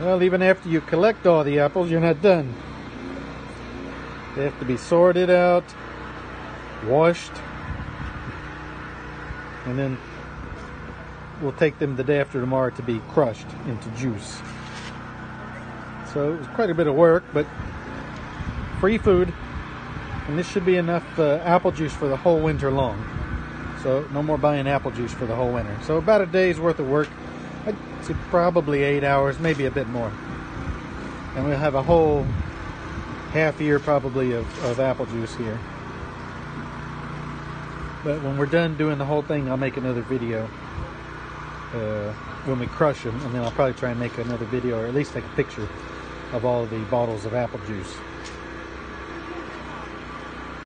Well, even after you collect all the apples, you're not done. They have to be sorted out, washed, and then we'll take them the day after tomorrow to be crushed into juice. So it was quite a bit of work, but free food. And this should be enough uh, apple juice for the whole winter long. So no more buying apple juice for the whole winter. So about a day's worth of work. I'd say probably eight hours, maybe a bit more. And we'll have a whole half year probably of, of apple juice here. But when we're done doing the whole thing, I'll make another video uh, when we crush them, and then I'll probably try and make another video, or at least take a picture of all the bottles of apple juice.